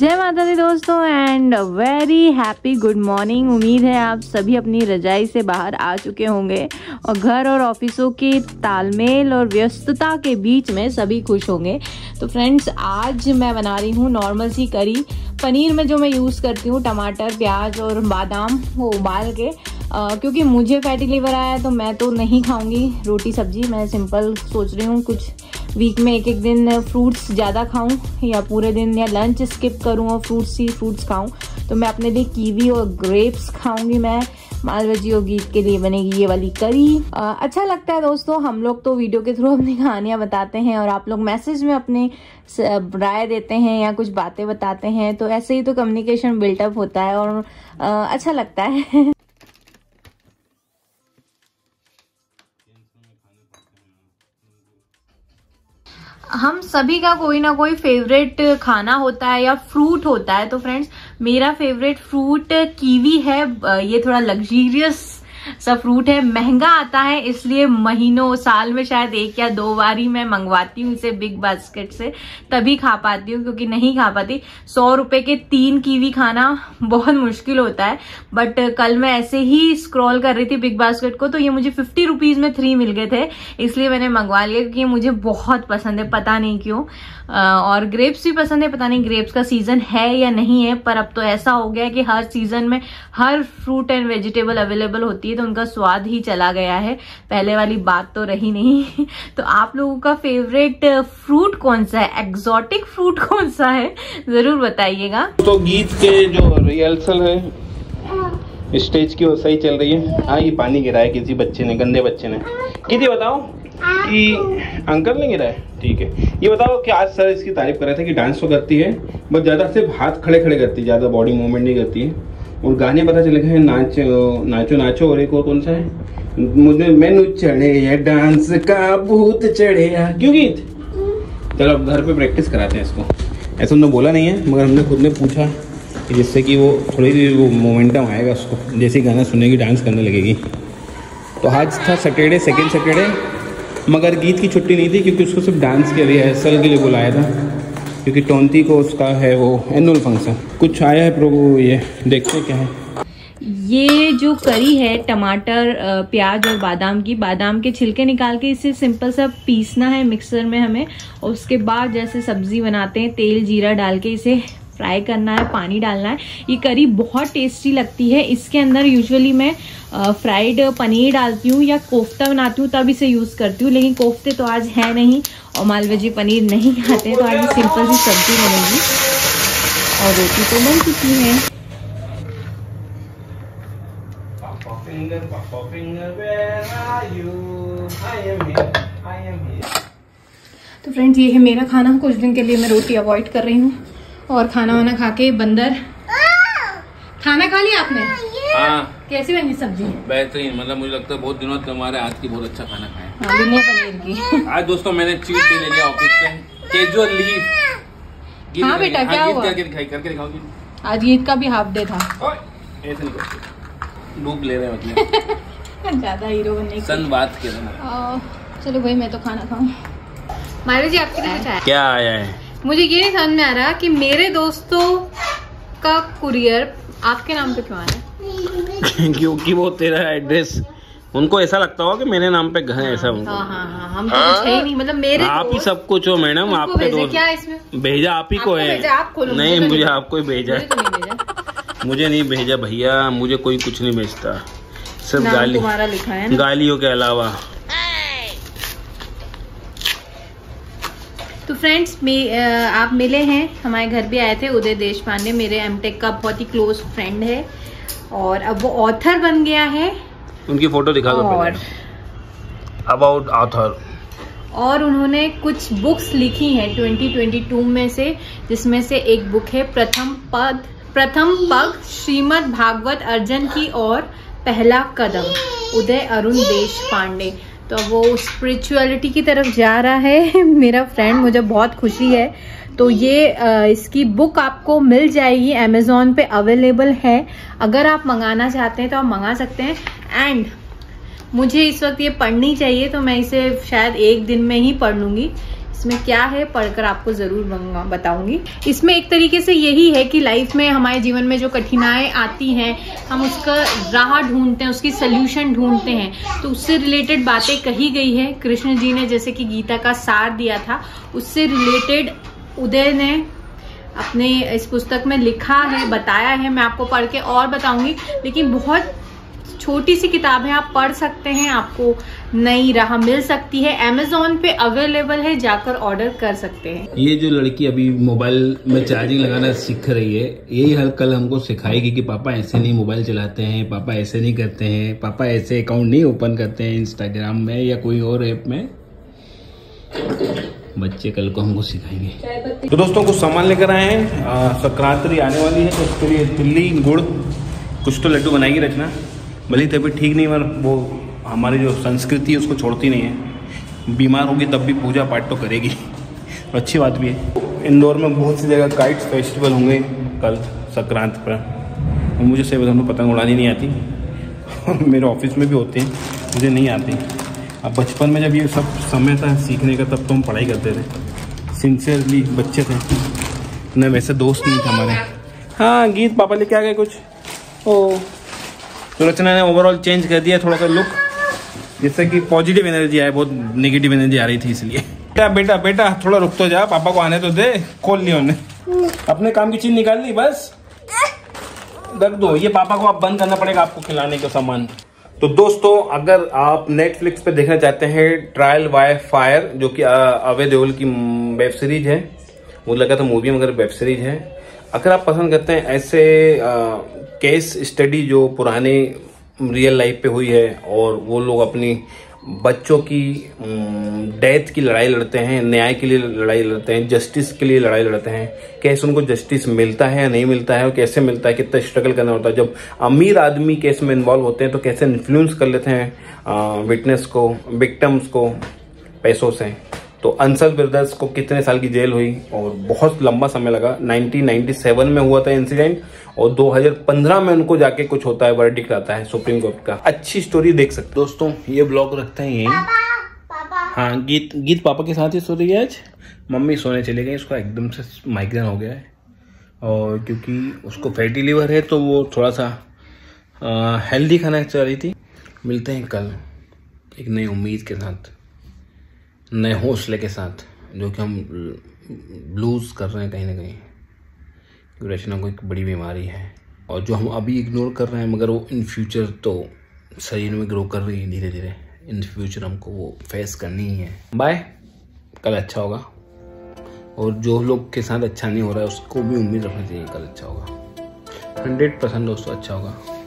जय माता दी दोस्तों and very happy good morning उम्मीद है आप सभी अपनी रजाई से बाहर आ चुके होंगे और घर और ऑफिसों के तालमेल और व्यस्तता के बीच में सभी खुश होंगे। तो फ्रेंड्स आज मैं बना रही हूँ नॉर्मल सी करी। पनीर में जो मैं यूज़ करती हूँ टमाटर प्याज और बादाम वो उबाल के आ, क्योंकि मुझे फैटी लीवर आया है तो मैं तो नहीं खाऊँगी रोटी सब्ज़ी। मैं सिंपल सोच रही हूँ कुछ वीक में एक एक दिन फ्रूट्स ज़्यादा खाऊं या पूरे दिन या लंच स्किप करूँ और फ्रूट्स ही फ्रूट्स खाऊं तो मैं अपने लिए कीवी और ग्रेप्स खाऊँगी मैं। मालवजी गीत के लिए बनेगी ये वाली करी। आ, अच्छा लगता है दोस्तों हम लोग तो वीडियो के थ्रू अपनी कहानियाँ बताते हैं और आप लोग मैसेज में अपने राय देते हैं या कुछ बातें बताते हैं तो ऐसे ही तो कम्युनिकेशन बिल्टअप होता है और आ, अच्छा लगता है। हम सभी का कोई ना कोई फेवरेट खाना होता है या फ्रूट होता है तो फ्रेंड्स मेरा फेवरेट फ्रूट कीवी है ये थोड़ा लग्जीरियस सा फ्रूट है, महँगा आता है, इसलिए महीनों, साल में शायद एक या दो बार ही मैं मंगवाती हूँ इसे बिग बास्केट से, तभी खा पाती हूँ, क्योंकि नहीं खा पाती। सौ रुपए के तीन कीवी खाना बहुत मुश्किल होता है बट कल मैं ऐसे ही स्क्रॉल कर रही थी बिग बास्केट को तो ये मुझे फिफ्टी रुपीज़ में थ्री मिल गए थे, इसलिए मैंने मंगवा लिया, क्योंकि मुझे बहुत पसंद है, पता नहीं क्यों। और ग्रेप्स भी पसंद है, पता नहीं ग्रेप्स का सीज़न है या नहीं है, पर अब तो ऐसा हो गया कि हर सीज़न में हर फ्रूट एंड वेजिटेबल अवेलेबल होती है तो उनका स्वाद ही चला गया है। पहले वाली बात तो रही नहीं। तो आप लोगों का फेवरेट फ्रूट कौन सा है? एक्सोटिक फ्रूट कौन सा है? ज़रूर बताइएगा। तो गीत के जो रिहर्सल है स्टेज की वो सही चल रही है। हाँ ये पानी गिरा है किसी बच्चे ने, गंदे बच्चे ने। किसी बताओ कि अंकल ने गिरा है ठीक है। ये बताओ कि आज सर इसकी तारीफ़ कर रहे थे कि डांस तो करती है बस ज़्यादा सिर्फ़ हाथ खड़े खड़े करती है, ज़्यादा बॉडी मूवमेंट नहीं करती है। और गाने पता चले गए नाच, नाचो नाचो, और एक और कौन सा है? मुझे मैनू चढ़े डांस का भूत चढ़े क्यों गीत? चलो अब घर पे प्रैक्टिस कराते हैं इसको। ऐसा उन्होंने बोला नहीं है, मगर हमने खुद ने पूछा कि जिससे कि वो थोड़ी सी वो मोमेंटम आएगा उसको, जैसे ही गाना सुनेगी डांस करने लगेगी। तो आज था सैटरडे सेकेंड सैटरडे मगर गीत की छुट्टी नहीं थी क्योंकि उसको सिर्फ़ डांस के लिए रिहर्सल के लिए बुलाया था। क्योंकि टोंती को उसका है वो एनुअल फ़ंक्शन कुछ आया है प्रो ये देखते क्या है। ये जो करी है, टमाटर प्याज और बादाम की, बादाम के छिलके निकाल के इसे सिंपल सा पीसना है मिक्सर में हमें। और उसके बाद जैसे सब्ज़ी बनाते हैं, तेल, जीरा डाल के इसे फ्राई करना है, पानी डालना है। ये करी बहुत टेस्टी लगती है। इसके अंदर यूजुअली मैं फ्राइड पनीर डालती हूँ या कोफ्ता बनाती हूँ, तब इसे यूज़ करती हूँ। लेकिन कोफ्ते तो आज है नहीं। और मालवेजी पनीर नहीं खाते तो आज सिंपल सी सब्ज़ी बनेगी और रोटी तो बन चुकी है। तो फ्रेंड्स ये है मेरा खाना। कुछ दिन के लिए मैं रोटी अवॉइड कर रही हूँ। और खाना वाना खा के बंदर। खाना खा लिया आपने? हाँ। कैसी बनी सब्ज़ी बेहतरीन मतलब मुझे लगता है बहुत दिनों तक हमारे आज की बहुत अच्छा खाना खाए हाँ, पनीर की। आज दोस्तों मैंने चीज़ ले लिया ऑफ़िस से। केजुअल लीव हाँ बेटा क्या हुआ? करके दिखाई करके दिखाओगी आज ईद का भी हाफ़ डे था। ऐसे नहीं करते। डूब ले रहे मतलब। ज़्यादा हीरो बनने सन बात के चलो भाई मैं तो खाना खाऊं। मायरा जी आपके लिए क्या आया है? मुझे ये नहीं समझ में आ रहा कि मेरे दोस्तों का कुरियर आपके नाम पे क्यों आ रहा है क्योंकि वो तेरा एड्रेस उनको ऐसा लगता होगा कि मेरे नाम पे घर ऐसा हाँ, हाँ, हाँ, हम तो कुछ है ही नहीं मतलब मेरे आप ही सब कुछ हो मैडम आपके दोस्त। क्या इसमें? भेजा आप ही को है। आप नहीं मुझे आपको ही भेजा। है मुझे नहीं भेजा भैया मुझे कोई कुछ नहीं भेजता। सिर्फ़ गाली लिखा है गालियों के अलावा। तो फ्रेंड्स आप मिले हैं हमारे घर भी आए थे उदय देश पांडे मेरे एमटेक का बहुत ही क्लोज फ्रेंड है। और अब वो ऑथर बन गया है। उनकी फ़ोटो दिखा दो और अबाउट ऑथर और उन्होंने कुछ बुक्स लिखी हैं 2022 में से जिसमें से एक बुक है प्रथम पद प्रथम पग श्रीमद भागवत अर्जन की और पहला कदम उदय अरुण देश पांडे तो वो स्पिरिचुअलिटी की तरफ़ जा रहा है। मेरा फ्रेंड मुझे बहुत खुशी है। तो ये इसकी बुक आपको मिल जाएगी अमेजोन पे अवेलेबल है। अगर आप मंगाना चाहते हैं तो आप मंगा सकते हैं। एंड मुझे इस वक्त ये पढ़नी चाहिए तो मैं इसे शायद एक दिन में ही पढ़ लूँगी। इसमें क्या है पढ़कर आपको ज़रूर बताऊँगी। इसमें एक तरीके से यही है कि लाइफ में हमारे जीवन में जो कठिनाएँ आती हैं, हम उसका राह ढूंढते हैं, उसकी सोल्यूशन ढूंढते हैं। तो उससे रिलेटेड बातें कही गई है। कृष्ण जी ने जैसे कि गीता का सार दिया था, उससे रिलेटेड उदय ने अपने इस पुस्तक में लिखा है, बताया है। मैं आपको पढ़ के और बताऊँगी। लेकिन बहुत छोटी सी किताब है आप पढ़ सकते हैं आपको नई राह मिल सकती है। अमेजोन पे अवेलेबल है जाकर ऑर्डर कर सकते हैं। ये जो लड़की अभी मोबाइल में चार्जिंग लगाना सीख रही है यही हल कल हमको सिखाएगी कि पापा ऐसे नहीं मोबाइल चलाते हैं पापा ऐसे नहीं करते हैं पापा ऐसे अकाउंट नहीं ओपन करते हैं इंस्टाग्राम में या कोई और ऐप में। बच्चे कल को हमको सिखाएँगे। तो दोस्तों कुछ सामान लेकर आए हैं। संक्रांति आने वाली है तो उसके लिए तिल्ली गुड़ कुछ तो लड्डू बनाएगी रचना। भले तबीयत ठीक नहीं मगर वो हमारी जो संस्कृति है, उसको छोड़ती नहीं है। बीमार होगी तब भी पूजा पाठ तो करेगी। और अच्छी बात भी है। इंदौर में बहुत सी जगह काइट्स फेस्टिवल होंगे कल, संक्रांत पर। मुझे सही बताऊँ पतंग उड़ानी नहीं आती। मेरे ऑफ़िस में भी होते हैं, मुझे नहीं आती। अब बचपन में जब ये सब समय था सीखने का, तब तो हम पढ़ाई करते थे। सिंसियरली बच्चे थे। न वैसे दोस्त नहीं थे हमारे। हाँ गीत पापा लेके आ गए कुछ। ओ। तो रचना ने ओवरऑल चेंज कर दिया थोड़ा सा लुक जिससे कि पॉजिटिव एनर्जी आए, बहुत नेगेटिव एनर्जी आ रही थी इसलिए। बेटा बेटा बेटा, थोड़ा रुक तो जा, पापा को आने तो दे, खोल लिया उन्हें अपने काम की चीज़ निकाल ली, बस? रख दो, ये पापा को आप बंद करना पड़ेगा आपको खिलाने का सामान। तो दोस्तों, अगर आप नेटफ्लिक्स पे देखना चाहते हैं ट्रायल वाई फायर जो कि अवय देओल की वेब सीरीज़ है मुझे लगा था मूवी, मगर वेब सीरीज़ है। अगर आप पसंद करते हैं ऐसे केस स्टडी जो पुराने रियल लाइफ पे हुई है और वो लोग अपनी बच्चों की डेथ की लड़ाई लड़ते हैं, न्याय के लिए लड़ाई लड़ते हैं जस्टिस के लिए लड़ाई लड़ते हैं। कैसे उनको जस्टिस मिलता है या नहीं मिलता है और कैसे मिलता है, कितना स्ट्रगल करना होता है। जब अमीर आदमी केस में इन्वॉल्व होते हैं तो कैसे इन्फ्लुएंस कर लेते हैं विटनेस को विक्टम्स को, पैसों से। तो अंसल ब्रदर्स को कितने साल की जेल हुई और बहुत लंबा समय लगा। 1997 में हुआ था इंसिडेंट और 2015 में उनको जाके कुछ होता है वर्डिक्ट आता है सुप्रीम कोर्ट का। अच्छी स्टोरी देख सकते दोस्तों ये ब्लॉग रखते हैं यही हाँ गीत गीत पापा के साथ ही सो रही है आज। मम्मी सोने चले गए उसका एकदम से माइग्रेन हो गया है। और क्योंकि उसको फैटी लीवर है तो वो थोड़ा सा हेल्दी खाना चाह रही थी। मिलते हैं कल एक नई उम्मीद के साथ नए हौसले के साथ जो कि हम लूज़ कर रहे हैं कहीं ना कहीं। रचना को एक बड़ी बीमारी है। और जो हम अभी इग्नोर कर रहे हैं, मगर वो इन फ्यूचर तो शरीर में ग्रो कर रही है धीरे धीरे इन फ्यूचर हमको वो फेस करनी ही है। बाय कल अच्छा होगा। और जो लोग के साथ अच्छा नहीं हो रहा है, उसको भी उम्मीद रखनी चाहिए कल अच्छा होगा। हंड्रेड परसेंट दोस्तों अच्छा होगा।